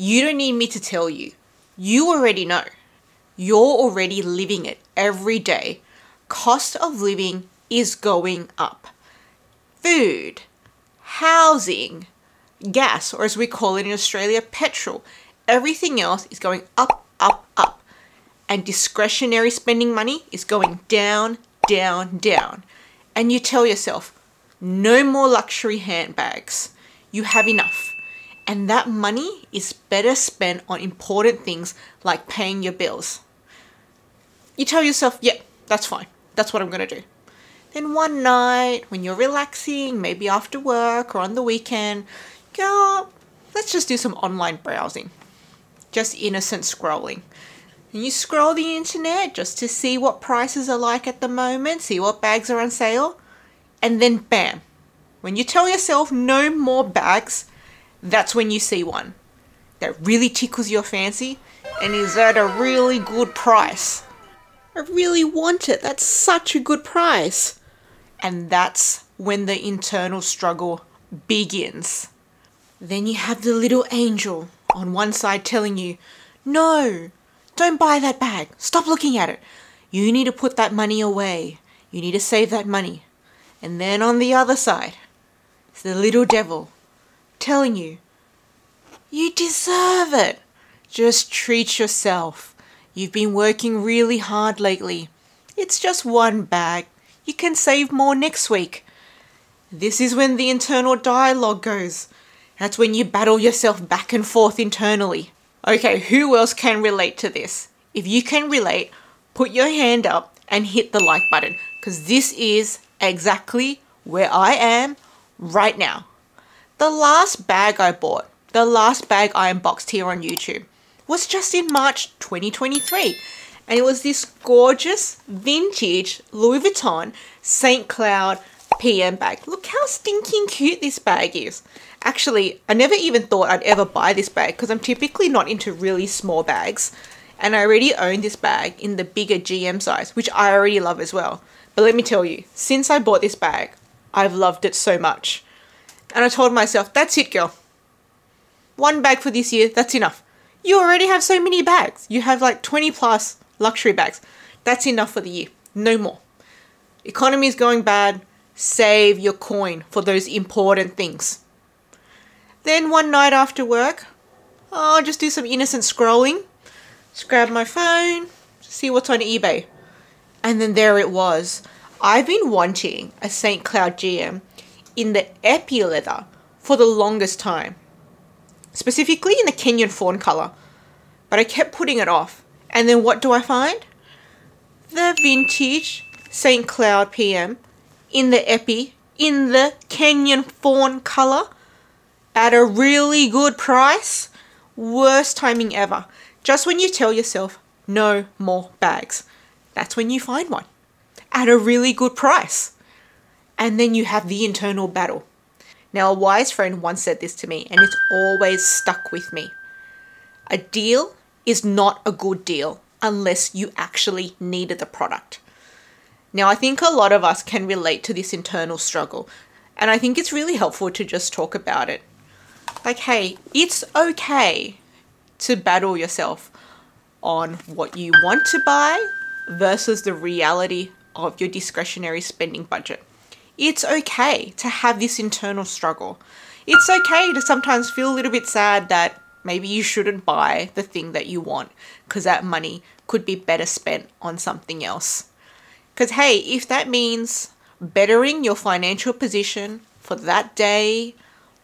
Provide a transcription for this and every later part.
You don't need me to tell you. You already know. You're already living it every day. Cost of living is going up. Food, housing, gas, or as we call it in Australia, petrol. Everything else is going up, up, up. And discretionary spending money is going down, down, down. And you tell yourself, no more luxury handbags. You have enough. And that money is better spent on important things like paying your bills. You tell yourself, yeah, that's fine. That's what I'm going to do. Then one night, when you're relaxing, maybe after work or on the weekend, go, let's just do some online browsing. Just innocent scrolling. And you scroll the internet just to see what prices are like at the moment, see what bags are on sale, and then bam. When you tell yourself no more bags, that's when you see one that really tickles your fancy and is at a really good price. I really want it. That's such a good price. And that's when the internal struggle begins. Then you have the little angel on one side telling you, no, don't buy that bag. Stop looking at it. You need to put that money away. You need to save that money. And then on the other side, it's the little devil telling you, you deserve it. Just treat yourself. You've been working really hard lately. It's just one bag. You can save more next week. This is when the internal dialogue goes. That's when you battle yourself back and forth internally. Okay, who else can relate to this? If you can relate, put your hand up and hit the like button because this is exactly where I am right now. The last bag I bought, the last bag I unboxed here on YouTube, was just in March 2023. And it was this gorgeous vintage Louis Vuitton St. Cloud PM bag. Look how stinking cute this bag is. Actually, I never even thought I'd ever buy this bag because I'm typically not into really small bags. And I already own this bag in the bigger GM size, which I already love as well. But let me tell you, since I bought this bag, I've loved it so much. And I told myself, that's it, girl. One bag for this year, that's enough. You already have so many bags. You have like 20 plus luxury bags. That's enough for the year. No more. Economy is going bad. Save your coin for those important things. Then one night after work, oh, I'll just do some innocent scrolling. Just grab my phone, see what's on eBay. And then there it was. I've been wanting a St. Cloud GM in the epi leather for the longest time, specifically in the Kenyan fawn color, but I kept putting it off. And then what do I find? The vintage St. Cloud PM in the epi in the Kenyan fawn color at a really good price. Worst timing ever. Just when you tell yourself no more bags, that's when you find one at a really good price and then you have the internal battle. Now, a wise friend once said this to me, and it's always stuck with me. A deal is not a good deal unless you actually needed the product. Now, I think a lot of us can relate to this internal struggle, and I think it's really helpful to just talk about it. Like, hey, it's okay to battle yourself on what you want to buy versus the reality of your discretionary spending budget. It's okay to have this internal struggle. It's okay to sometimes feel a little bit sad that maybe you shouldn't buy the thing that you want because that money could be better spent on something else. Because, hey, if that means bettering your financial position for that day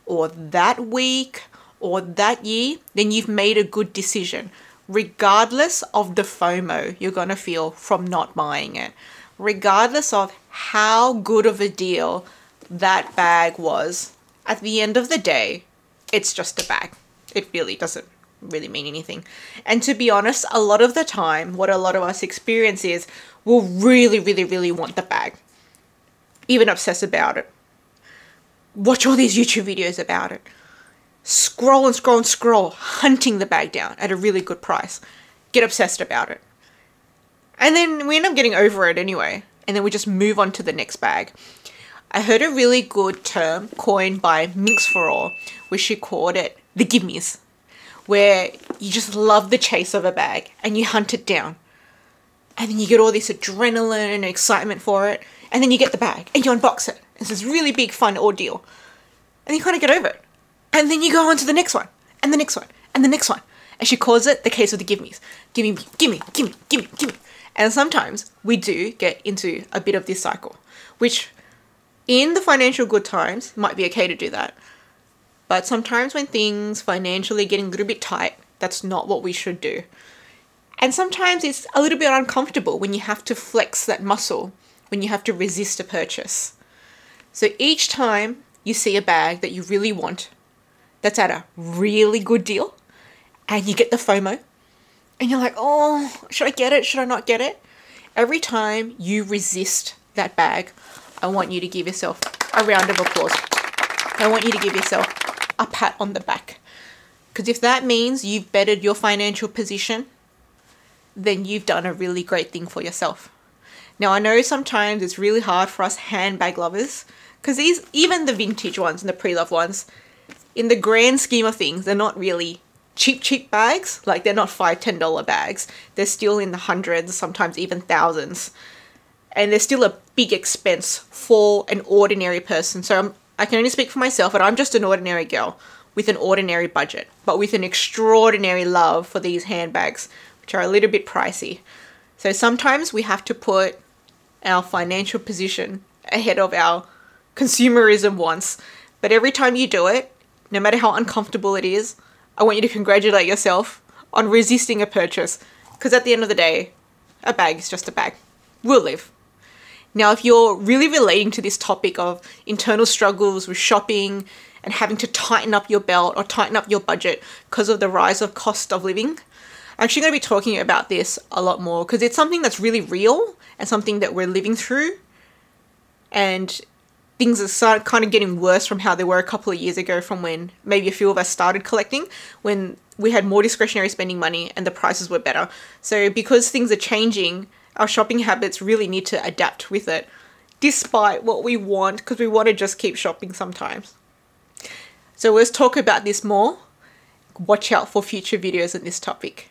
or that week or that year, then you've made a good decision, regardless of the FOMO you're going to feel from not buying it regardless of how good of a deal that bag was, at the end of the day, it's just a bag. It really doesn't really mean anything. And to be honest, a lot of the time, what a lot of us experience is we'll really, really, really want the bag, even obsess about it. Watch all these YouTube videos about it. Scroll and scroll and scroll, hunting the bag down at a really good price. Get obsessed about it. And then we end up getting over it anyway. And then we just move on to the next bag. I heard a really good term coined by Minks for All, where she called it the gimmies, where you just love the chase of a bag and you hunt it down. And then you get all this adrenaline and excitement for it. And then you get the bag and you unbox it. It's this really big fun ordeal. And you kind of get over it. And then you go on to the next one, and the next one, and the next one. And she calls it the case of the give me's. Gimme, gimme, gimme, Give me, give me, And sometimes we do get into a bit of this cycle, which in the financial good times might be okay to do that. But sometimes when things financially getting a little bit tight, that's not what we should do. And sometimes it's a little bit uncomfortable when you have to flex that muscle, when you have to resist a purchase. So each time you see a bag that you really want, that's at a really good deal, and you get the FOMO, and you're like, oh, should I get it? Should I not get it? Every time you resist that bag, I want you to give yourself a round of applause. I want you to give yourself a pat on the back. Because if that means you've bettered your financial position, then you've done a really great thing for yourself. Now, I know sometimes it's really hard for us handbag lovers because these, even the vintage ones and the pre loved ones, in the grand scheme of things, they're not really cheap, cheap bags. Like they're not five, ten dollar bags. They're still in the hundreds, sometimes even thousands. And they're still a big expense for an ordinary person. So I'm, I can only speak for myself, but I'm just an ordinary girl with an ordinary budget, but with an extraordinary love for these handbags, which are a little bit pricey. So sometimes we have to put our financial position ahead of our consumerism wants. But every time you do it, no matter how uncomfortable it is, I want you to congratulate yourself on resisting a purchase. Because at the end of the day, a bag is just a bag. We'll live. Now, if you're really relating to this topic of internal struggles with shopping and having to tighten up your belt or tighten up your budget because of the rise of cost of living, I'm actually going to be talking about this a lot more because it's something that's really real and something that we're living through. And things are start, kind of getting worse from how they were a couple of years ago from when maybe a few of us started collecting when we had more discretionary spending money and the prices were better. So because things are changing, our shopping habits really need to adapt with it, despite what we want, because we want to just keep shopping sometimes. So let's talk about this more. Watch out for future videos on this topic.